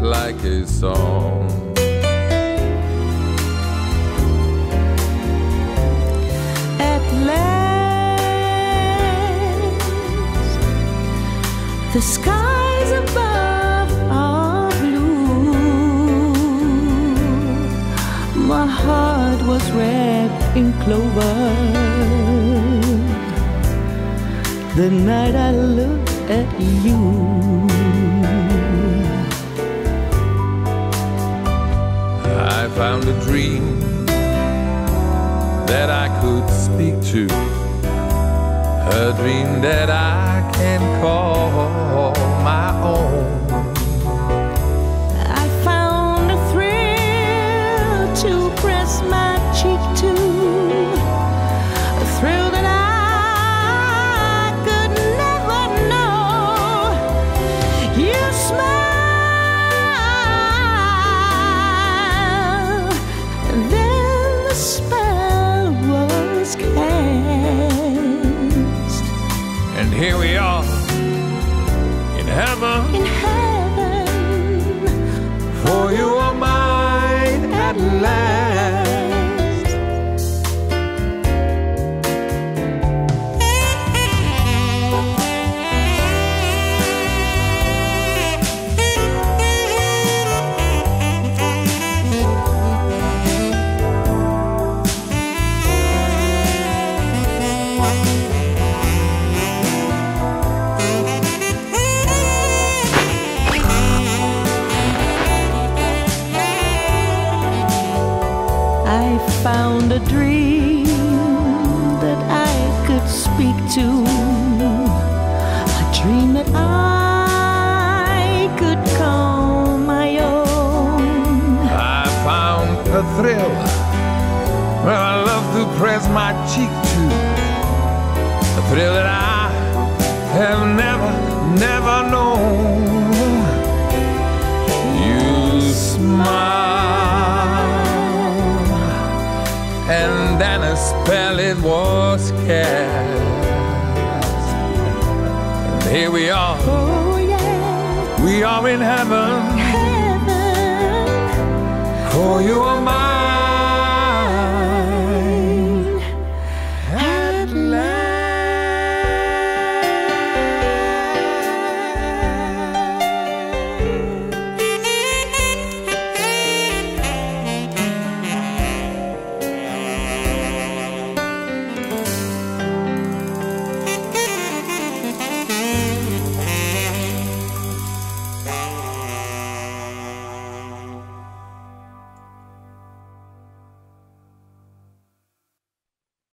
like a song. At last, the skies above are blue. My heart was wrapped in clover. The night I looked at you. Found a dream that I could speak to, a dream that I can call here we are in heaven, in heaven. for you are mine at last. A dream that I could speak to, a dream that I could call my own. I found a thrill where I love to press my cheek to, a thrill that I have never, never spell it was cast. And here we are, Oh yeah, we are in heaven, heaven. for you are mine.